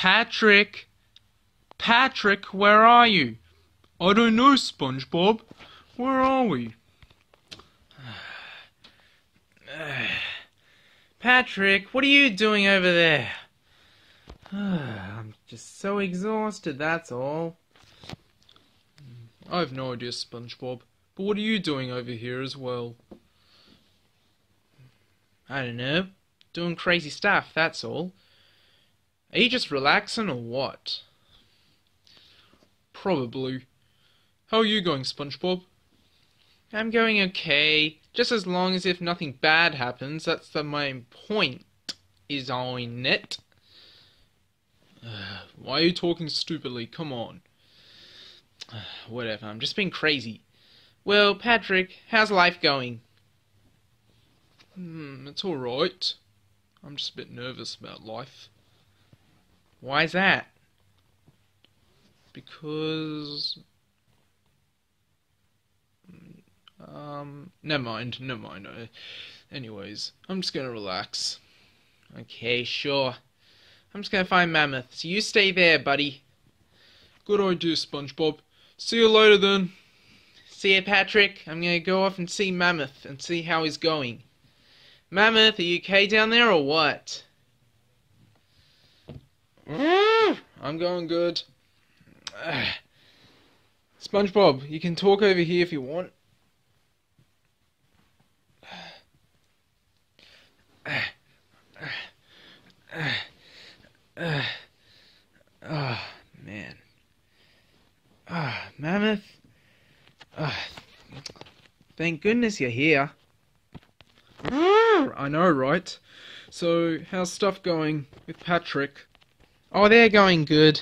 Patrick! Patrick, where are you? I don't know, SpongeBob. Where are we? Patrick, what are you doing over there? I'm just so exhausted, that's all. I have no idea, SpongeBob. But what are you doing over here as well? I don't know. Doing crazy stuff, that's all. Are you just relaxing or what? Probably. How are you going, SpongeBob? I'm going okay. Just as long as if nothing bad happens, that's the main point, is on it. Why are you talking stupidly? Come on. Whatever, I'm just being crazy. Well, Patrick, how's life going? Hmm, it's alright. I'm just a bit nervous about life. Why's that? Because. Um, never mind, never mind. Uh, anyways, I'm just gonna relax. Okay, sure. I'm just gonna find Mammoth, so you stay there, buddy. Good idea, SpongeBob. See you later then. See you, Patrick. I'm gonna go off and see Mammoth and see how he's going. Mammoth, are you okay down there or what? Mm. I'm going good. SpongeBob, you can talk over here if you want. Oh, man. Ah, oh, Mammoth. Oh, thank goodness you're here. Mm. I know, right? So, how's stuff going with Patrick? Oh, they're going good.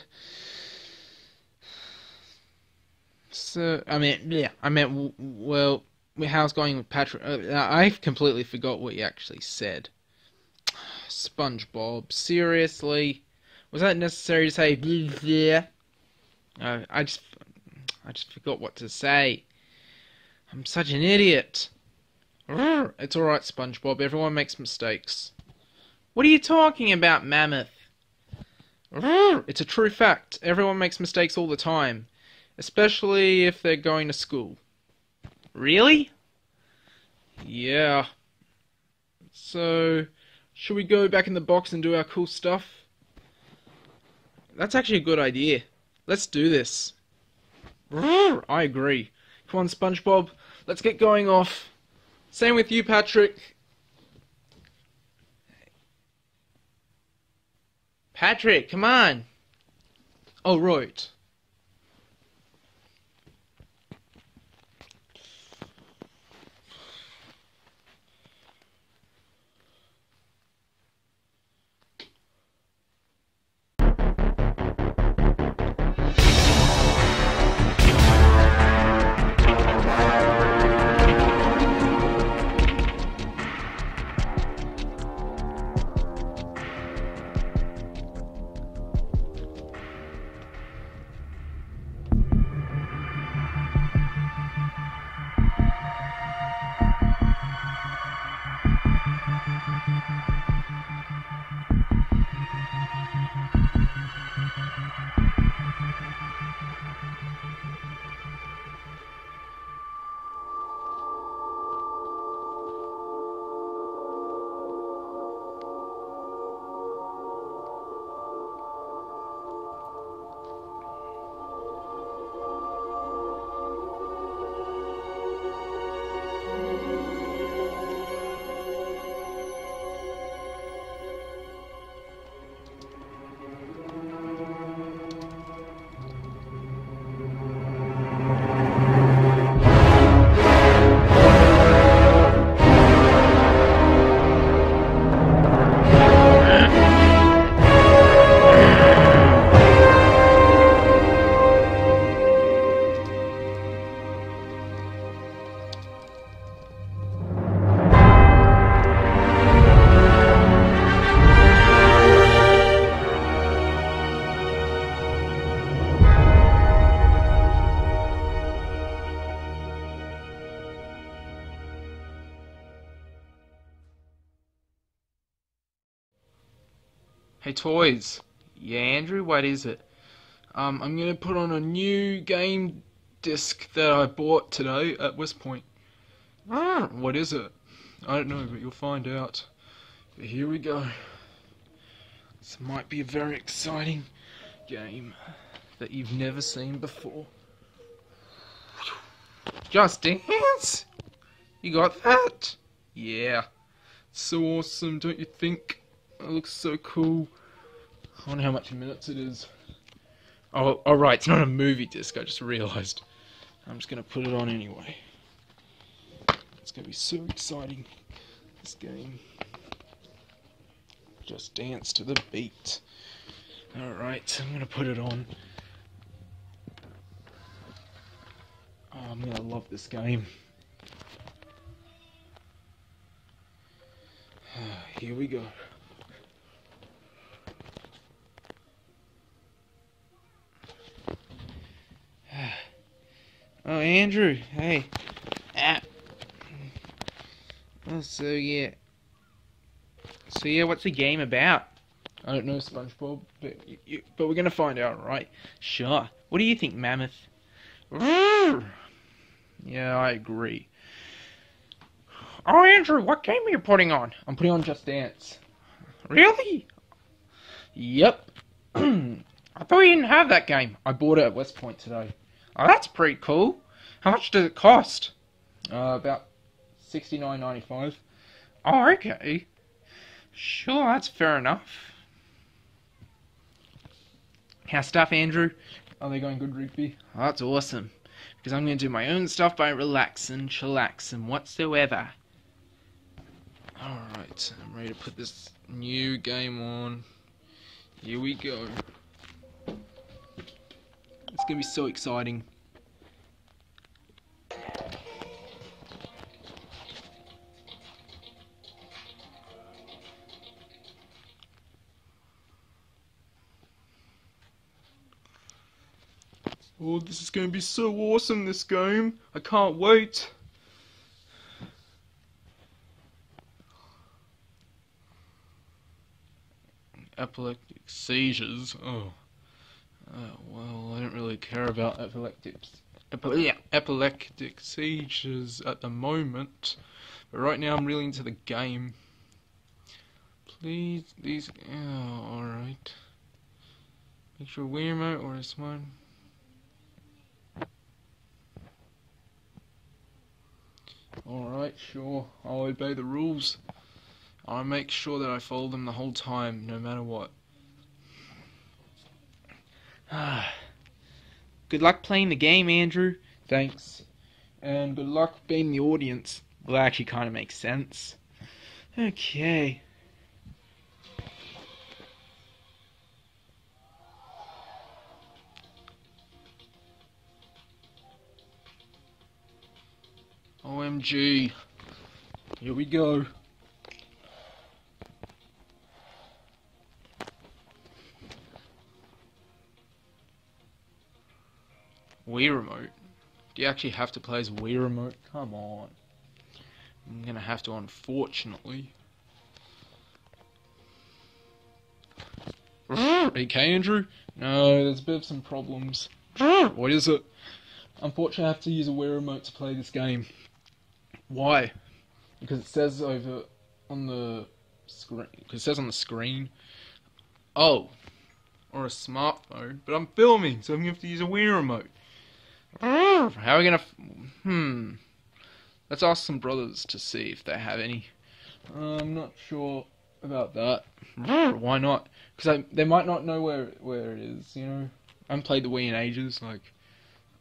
So, I mean, yeah, I meant, well, how's going with Patrick? Uh, I completely forgot what you actually said. SpongeBob, seriously? Was that necessary to say yeah? Uh, I just, I just forgot what to say. I'm such an idiot. It's alright, SpongeBob. Everyone makes mistakes. What are you talking about, Mammoth? Mm. It's a true fact. Everyone makes mistakes all the time, especially if they're going to school. Really? Yeah. So, should we go back in the box and do our cool stuff? That's actually a good idea. Let's do this. Mm. I agree. Come on, SpongeBob. Let's get going off. Same with you, Patrick. Patrick, come on. Oh, right. Toys, Yeah, Andrew, what is it? Um, I'm gonna put on a new game disc that I bought today at West Point. What is it? I don't know, but you'll find out. But here we go. This might be a very exciting game that you've never seen before. Just Dance? You got that? Yeah. So awesome, don't you think? It looks so cool. I wonder how much minutes it is. Oh, oh right, it's not a movie disc, I just realised. I'm just gonna put it on anyway. It's gonna be so exciting, this game. Just dance to the beat. Alright, I'm gonna put it on. Oh, I'm gonna love this game. Here we go. Andrew, hey. Ah. Oh, so yeah. So yeah, what's the game about? I don't know, SpongeBob, but you, you, but we're gonna find out, right? Sure. What do you think, Mammoth? Yeah, I agree. Oh, Andrew, what game are you putting on? I'm putting on Just Dance. Really? Yep. I thought you didn't have that game. I bought it at West Point today. Oh, that's pretty cool. How much does it cost? Uh, about sixty nine ninety five. Oh, okay. Sure, that's fair enough. How's stuff, Andrew? Are they going good, Rigby? Oh, that's awesome. Because I'm going to do my own stuff by relax and chillax and whatsoever. Alright, I'm ready to put this new game on. Here we go. It's going to be so exciting. Oh, this is going to be so awesome, this game. I can't wait. Epileptic seizures. Oh. Uh, well, I don't really care about epileptic, epi epileptic seizures at the moment. But right now I'm really into the game. Please, these... Oh, alright. Make sure Wiimote or a smart... Alright, sure. I'll obey the rules. I'll make sure that I follow them the whole time, no matter what. good luck playing the game, Andrew. Thanks. And good luck being the audience. Well, that actually kind of makes sense. Okay. OMG. Here we go. Wii Remote? Do you actually have to play as Wii Remote? Come on. I'm gonna have to, unfortunately. okay, Andrew? No, there's a bit of some problems. what is it? Unfortunately, I have to use a Wii Remote to play this game. Why? Because it says over on the screen. Because it says on the screen. Oh, or a smartphone. But I'm filming, so I'm gonna have to use a Wii remote. How are we gonna? Hmm. Let's ask some brothers to see if they have any. Uh, I'm not sure about that. Why not? Because they might not know where where it is. You know, I haven't played the Wii in ages. Like,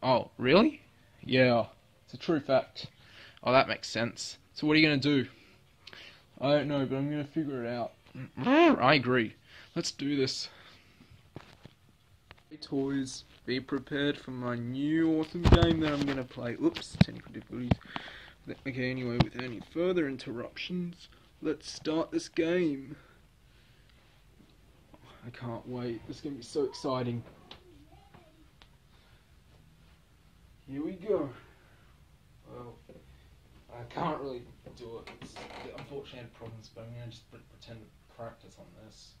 oh, really? Yeah, it's a true fact. Oh, that makes sense. So what are you going to do? I don't know, but I'm going to figure it out. Mm. I agree. Let's do this. Hey, toys, be prepared for my new awesome game that I'm going to play. Oops, technical difficulties. Okay, anyway, without any further interruptions, let's start this game. I can't wait. This is going to be so exciting. Here we go. I can't really do it. It's, unfortunately, I had problems, but I'm going to just pretend to practice on this.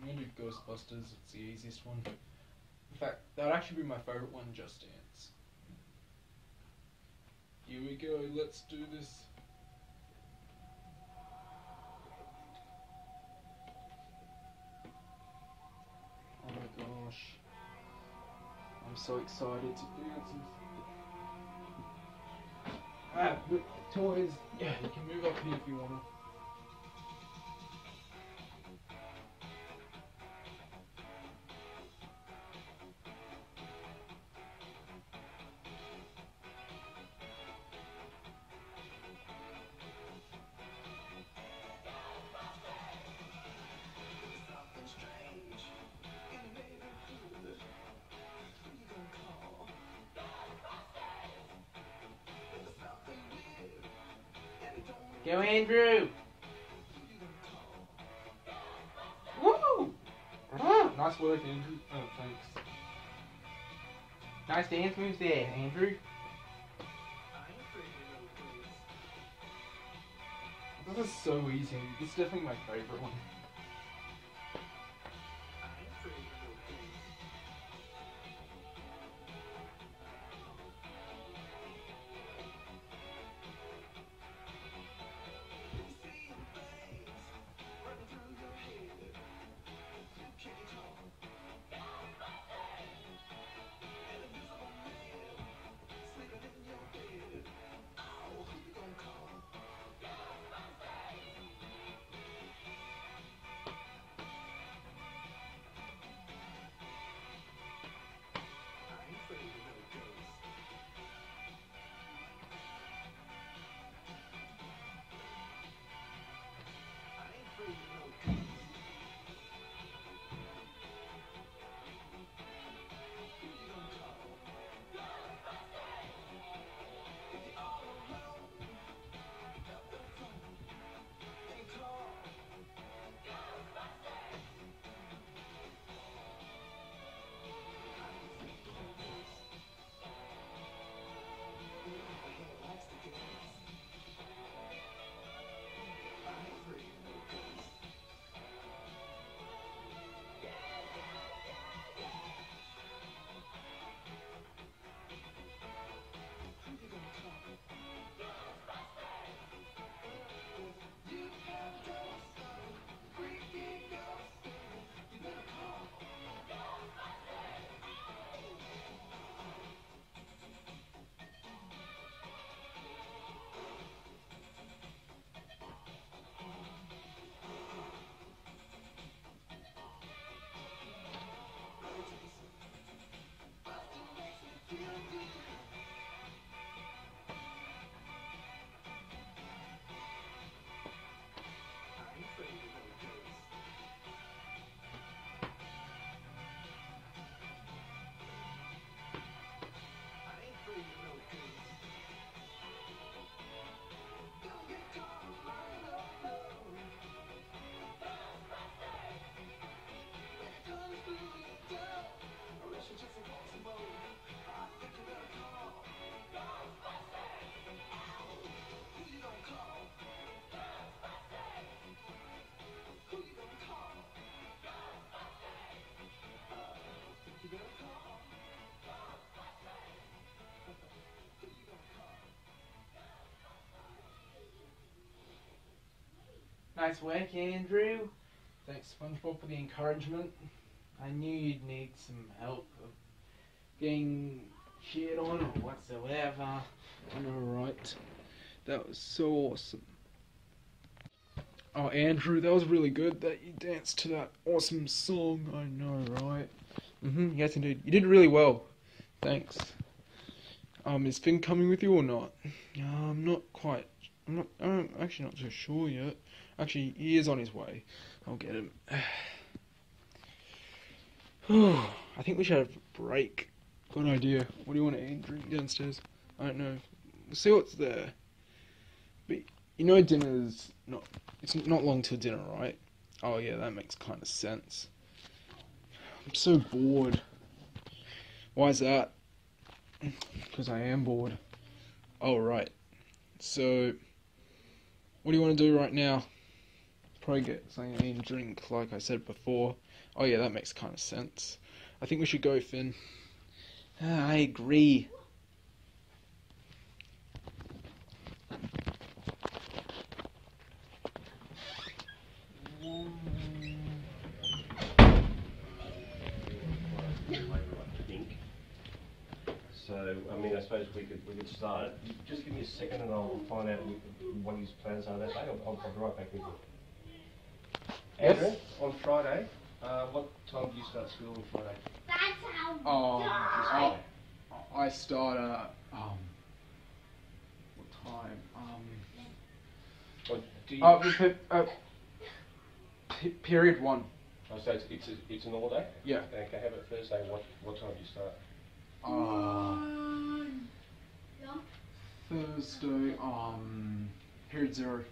I'm gonna do Ghostbusters. It's the easiest one. In fact, that would actually be my favorite one. Just Dance. Here we go. Let's do this. Oh my gosh. I'm so excited to dance. But toys. Yeah, you can move up here if you want Go, Andrew. Woo! Ah, nice work, Andrew. Oh, thanks. Nice dance moves there, Andrew. This is so easy. This is definitely my favorite one. Nice work, Andrew. Thanks, SpongeBob, for the encouragement. I knew you'd need some help getting cheered on or whatsoever. I know, right? That was so awesome. Oh, Andrew, that was really good that you danced to that awesome song. I know, right? Mm-hmm. Yes, indeed. You did really well. Thanks. Um, is Finn coming with you or not? Uh, I'm not quite. I'm not. I'm actually not so sure yet. Actually, he is on his way. I'll get him. I think we should have a break. Got an idea. What do you want to eat and drink downstairs? I don't know. We'll see what's there. But you know, dinner's not. It's not long till dinner, right? Oh yeah, that makes kind of sense. I'm so bored. Why is that? Because I am bored. Oh right. So, what do you want to do right now? Probably get something to drink, like I said before. Oh yeah, that makes kind of sense. I think we should go, Finn. Ah, I agree. So, I mean, I suppose we could, we could start. Just give me a second and I'll find out what his plans are that day. I'll, I'll, I'll be right back with you. Yes? Andrew, on Friday, uh, what time do you start school on Friday? That's how Oh, die. I, I start at um. What time? Um. Do you, Uh, pe- uh, pe- period one. oh, so it's, it's, a, it's an all day? Yeah. Okay, how about Thursday? What, what time do you start? Uh, Thursday. Um. Period zero.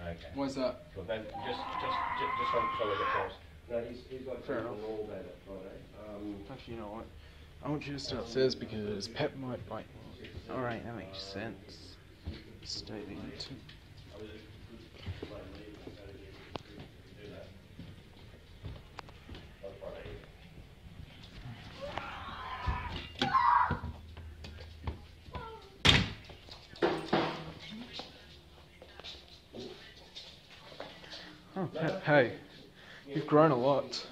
Okay. Why's that? Well, then, just, just, just, just to get times. No, he's, he's got Fair enough. all day that Friday. Um, Actually, you know what? I want you to start upstairs because Pep might bite me. Alright, that makes sense. Stay there too. on Friday. Oh, hey. You've grown a lot.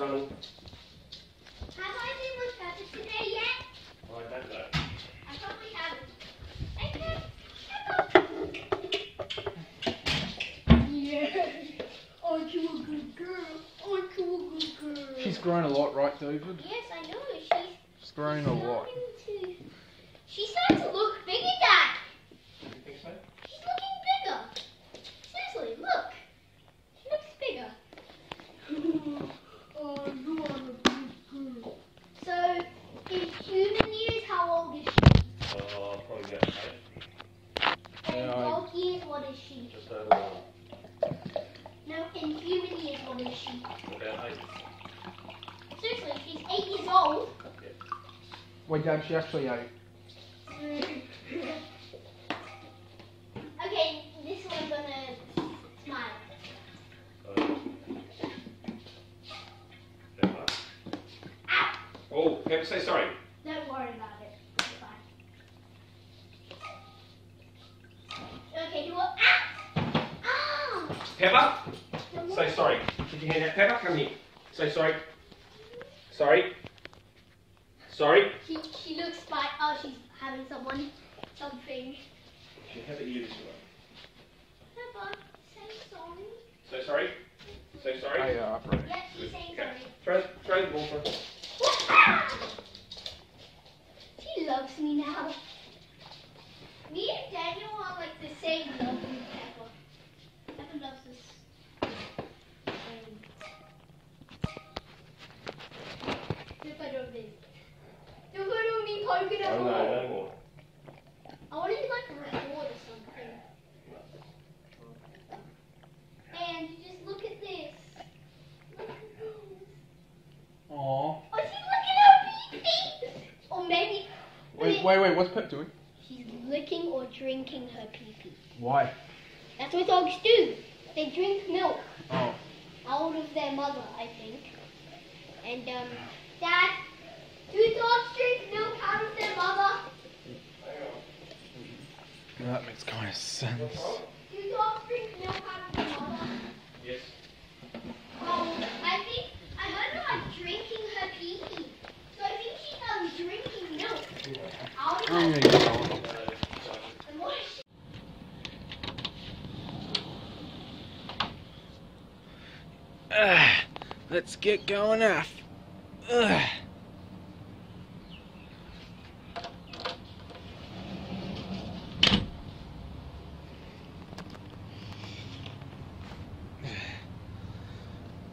Don't have I been with Pepper today yet? Oh, I don't know. I probably haven't. Yeah. Aren't you a good girl? Aren't you a good girl? She's grown a lot, right, David? Yes, I know. She's She's grown a lot. starting to. She's starting to look bigger, Dad. You think so? She's looking bigger. Seriously, look. She looks bigger. oh, you are a big girl. So, in human years, how old is she? Oh, probably about eight. And in Yeah, I- dog years, what is she? Just over one. No, in human years, what is she? About eight. Seriously, she's eight years old. Wait, Dad, she actually ate. okay, this one's gonna smile. Uh, Pepper. Ow! Oh, Pepper, say sorry. Don't worry about it. It's fine. Okay, do what? Ah! Ah! Pepper, Don't say sorry. Did you hear that? Pepper, come here. Say sorry. Sorry. Sorry. She, she looks like, oh, she's having someone, something. She had the ear this way. Peppa, say sorry. Say sorry. Say sorry. Hey, uh, right. Yeah, she's saying Okay. sorry. Throw, throw the ball for her. Ah! She loves me now. Me and Daniel are like the same love with Peppa. Peppa loves us. Peppa don't this. Don't go to me poking at Oh, all. no, no more. I want to do like a record or something. And you just look at this. Look at this. Aww. Oh, she's licking her pee-pee. Or maybe Wait, wait, what's Pep doing? she's licking or drinking her pee-pee. Why? That's what dogs do. They drink milk Oh. out of their mother, I think. And um, Dad, do dogs drink milk out of their mother? That makes kind of sense. Do dogs drink milk out of their mother? Yes. Oh, I think I heard her like drinking her pee-pee. So I think she's um drinking milk out of I'm her. gonna get on. And what is she? Let's get going off. Ugh.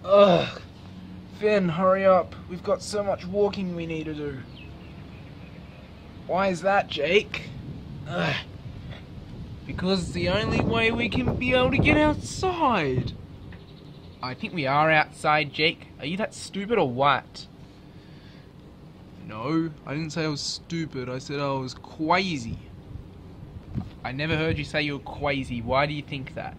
Ugh. Finn, hurry up. We've got so much walking we need to do. Why is that, Jake? Ugh. Because it's the only way we can be able to get outside. I think we are outside, Jake. Are you that stupid or what? No, I didn't say I was stupid. I said I was crazy. I never heard you say you were crazy. Why do you think that?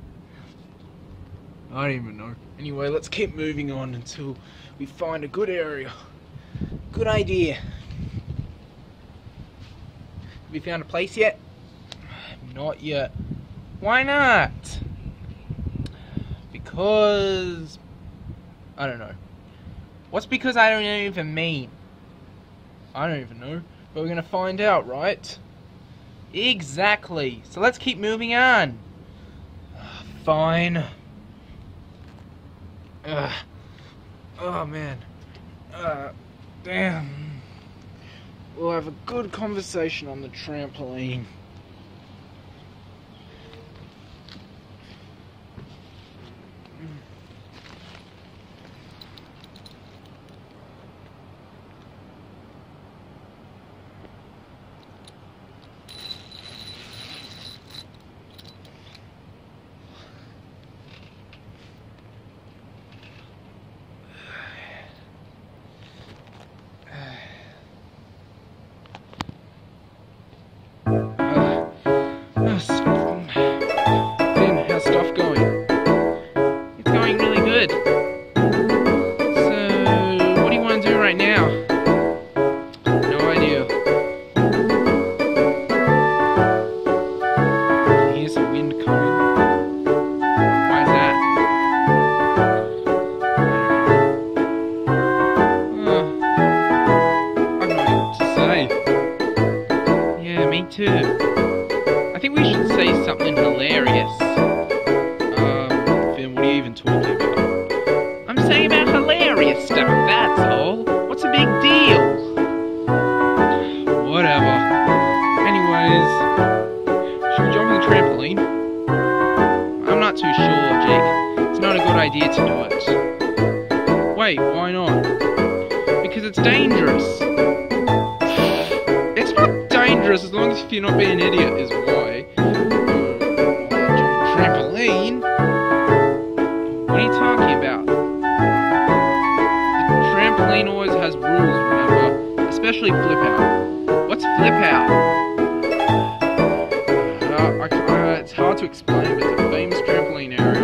I don't even know. Anyway, let's keep moving on until we find a good area. Good idea. Have we found a place yet? Not yet. Why not? Because. I don't know. What's because I don't even mean? I don't even know. But we're gonna find out, right? Exactly. So let's keep moving on. Fine. Ugh. Oh man. Uh, damn. We'll have a good conversation on the trampoline. Trampoline always has rules, remember? Especially flip out. What's flip out? Uh, I, uh, it's hard to explain, but it's a famous trampoline area.